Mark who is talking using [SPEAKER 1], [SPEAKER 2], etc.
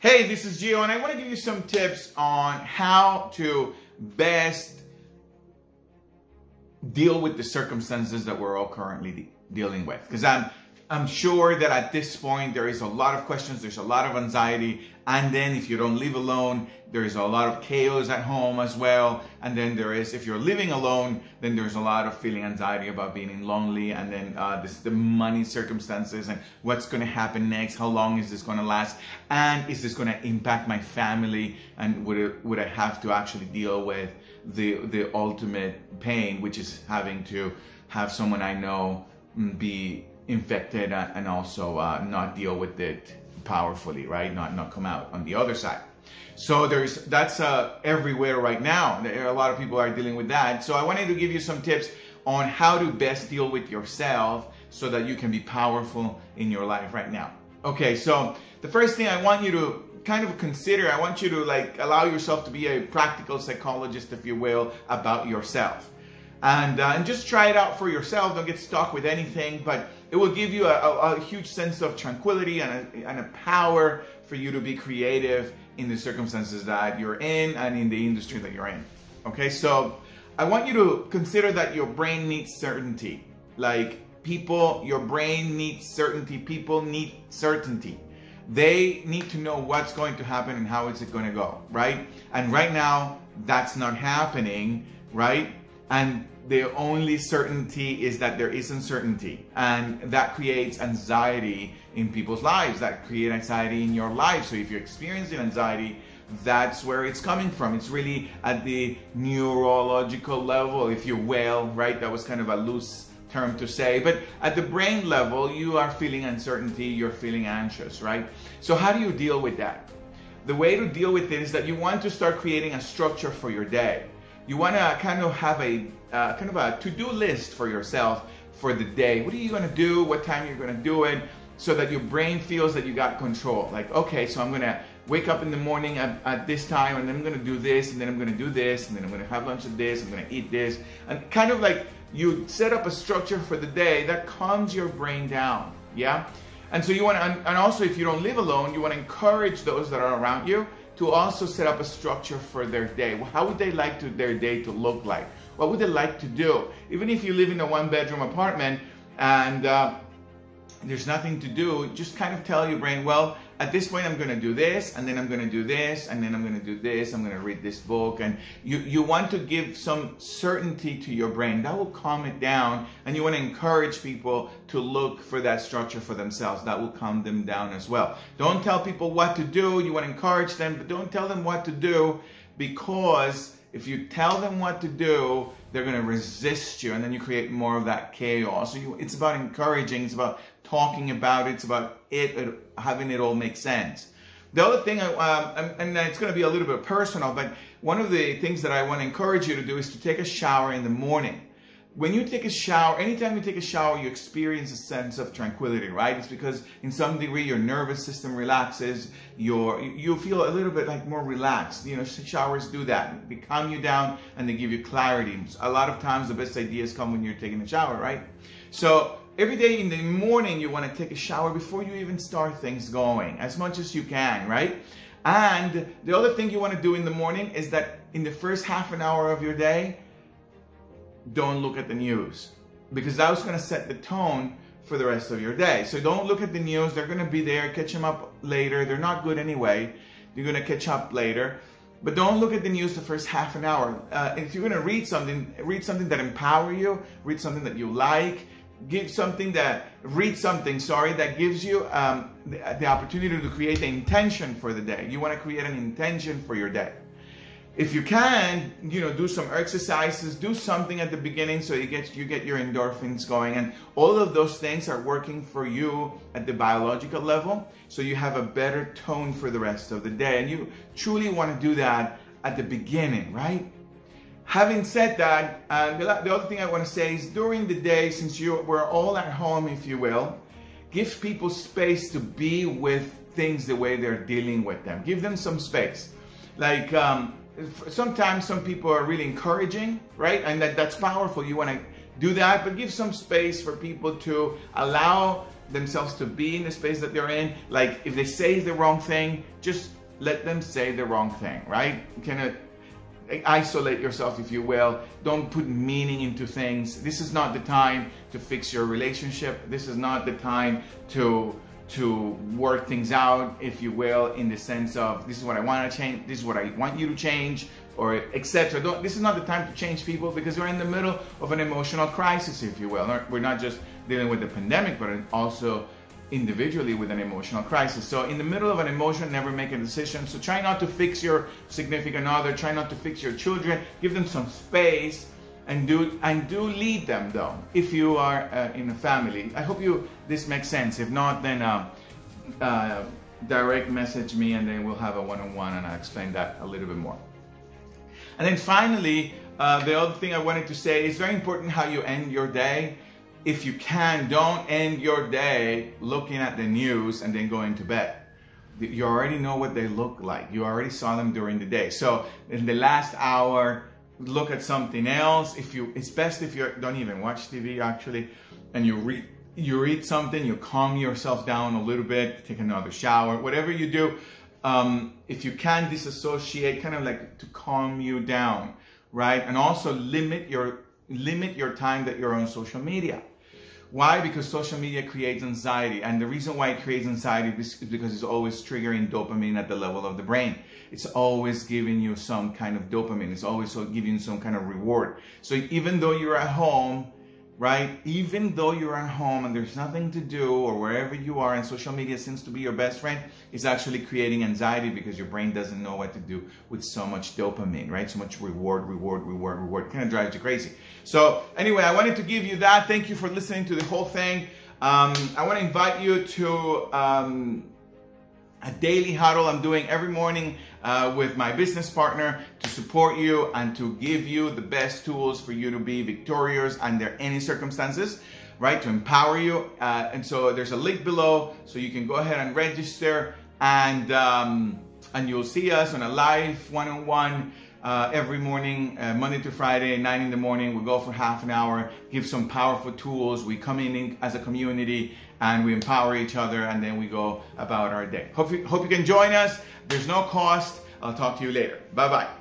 [SPEAKER 1] Hey, this is Gio, and I want to give you some tips on how to best deal with the circumstances that we're all currently de- dealing with. Because I'm I'm sure that at this point there is a lot of questions, there's a lot of anxiety, and then if you don't live alone, there is a lot of chaos at home as well. And then there is, if you're living alone, then there's a lot of feeling anxiety about being lonely, and then uh, this, the money circumstances and what's going to happen next, how long is this going to last, and is this going to impact my family, and would it, would I have to actually deal with the the ultimate pain, which is having to have someone I know mm, be infected and also uh, not deal with it powerfully, right? Not not come out on the other side. So there's that's uh, everywhere right now. There are a lot of people are dealing with that. So I wanted to give you some tips on how to best deal with yourself so that you can be powerful in your life right now. Okay, so the first thing I want you to kind of consider, I want you to like allow yourself to be a practical psychologist, if you will, about yourself and, uh, and just try it out for yourself. Don't get stuck with anything, but it will give you a, a, a huge sense of tranquility and a, and a power for you to be creative in the circumstances that you're in and in the industry that you're in. Okay, so I want you to consider that your brain needs certainty. Like people, your brain needs certainty. People need certainty. They need to know what's going to happen and how is it going to go, right? And right now, that's not happening, right? And the only certainty is that there is uncertainty. And that creates anxiety in people's lives. That creates anxiety in your life. So if you're experiencing anxiety, that's where it's coming from. It's really at the neurological level, if you will, right? That was kind of a loose term to say. But at the brain level, you are feeling uncertainty, you're feeling anxious, right? So how do you deal with that? The way to deal with it is that you want to start creating a structure for your day you want to kind of have a uh, kind of a to-do list for yourself for the day. What are you going to do? What time you're going to do it? So that your brain feels that you got control. Like, okay, so I'm going to wake up in the morning at, at this time, and then I'm going to do this, and then I'm going to do this, and then I'm going to have lunch of this, I'm going to eat this, and kind of like you set up a structure for the day that calms your brain down. Yeah. And so you want to, and also if you don't live alone, you want to encourage those that are around you to also set up a structure for their day. How would they like to, their day to look like? What would they like to do? Even if you live in a one bedroom apartment and uh, there's nothing to do, just kind of tell your brain, well, at this point I'm going to do this, and then I'm going to do this, and then I'm going to do this, I'm going to read this book. And you, you want to give some certainty to your brain. That will calm it down. And you want to encourage people to look for that structure for themselves. That will calm them down as well. Don't tell people what to do. You want to encourage them, but don't tell them what to do because if you tell them what to do, they're going to resist you, and then you create more of that chaos. So you, it's about encouraging, it's about talking about it, it's about it, it having it all make sense. The other thing, um, and it's going to be a little bit personal, but one of the things that I want to encourage you to do is to take a shower in the morning when you take a shower, anytime you take a shower, you experience a sense of tranquility, right? It's because in some degree your nervous system relaxes, your you feel a little bit like more relaxed. You know, showers do that. They calm you down and they give you clarity. A lot of times the best ideas come when you're taking a shower, right? So every day in the morning you want to take a shower before you even start things going, as much as you can, right? And the other thing you want to do in the morning is that in the first half an hour of your day, don't look at the news because that was going to set the tone for the rest of your day. So don't look at the news. They're going to be there. Catch them up later. They're not good anyway. You're going to catch up later. But don't look at the news the first half an hour. Uh, if you're going to read something, read something that empower you. Read something that you like. Give something that read something. Sorry, that gives you um, the, the opportunity to create the intention for the day. You want to create an intention for your day if you can, you know, do some exercises, do something at the beginning so you get you get your endorphins going, and all of those things are working for you at the biological level, so you have a better tone for the rest of the day, and you truly want to do that at the beginning, right? Having said that, uh, the, the other thing I want to say is during the day, since you we're all at home, if you will, give people space to be with things the way they're dealing with them. Give them some space. Like um, sometimes some people are really encouraging, right? And that, that's powerful. You want to do that, but give some space for people to allow themselves to be in the space that they're in. Like if they say the wrong thing, just let them say the wrong thing, right? Kind of isolate yourself, if you will. Don't put meaning into things. This is not the time to fix your relationship. This is not the time to to work things out, if you will, in the sense of this is what I want to change, this is what I want you to change, or etc. This is not the time to change people because we're in the middle of an emotional crisis, if you will. We're not just dealing with the pandemic, but also individually with an emotional crisis. So in the middle of an emotion, never make a decision. So try not to fix your significant other, try not to fix your children, give them some space and do and do lead them though if you are uh, in a family. I hope you this makes sense. If not then uh, uh, direct message me and then we'll have a one-on-one and I'll explain that a little bit more. And then finally, uh, the other thing I wanted to say is very important how you end your day if you can, don't end your day looking at the news and then going to bed. You already know what they look like. You already saw them during the day. So in the last hour, look at something else. If you, it's best if you don't even watch TV actually, and you read you read something, you calm yourself down a little bit, take another shower, whatever you do. Um, if you can disassociate, kind of like to calm you down, right? And also limit your limit your time that you're on social media. Why? Because social media creates anxiety. And the reason why it creates anxiety is because it's always triggering dopamine at the level of the brain. It's always giving you some kind of dopamine. It's always giving you some kind of reward. So even though you're at home, right? Even though you're at home and there's nothing to do or wherever you are and social media seems to be your best friend, it's actually creating anxiety because your brain doesn't know what to do with so much dopamine, right? So much reward, reward, reward, reward. It kind of drives you crazy. So anyway, I wanted to give you that. Thank you for listening to the whole thing. Um, I want to invite you to um, a daily huddle I'm doing every morning uh, with my business partner to support you and to give you the best tools for you to be victorious under any circumstances, right? To empower you. Uh, and so there's a link below so you can go ahead and register and um, and you'll see us on a live one-on-one uh, every morning, uh, Monday to Friday, 9 in the morning. We go for half an hour, give some powerful tools. We come in as a community and we empower each other and then we go about our day. Hope you, hope you can join us. There's no cost. I'll talk to you later. Bye bye.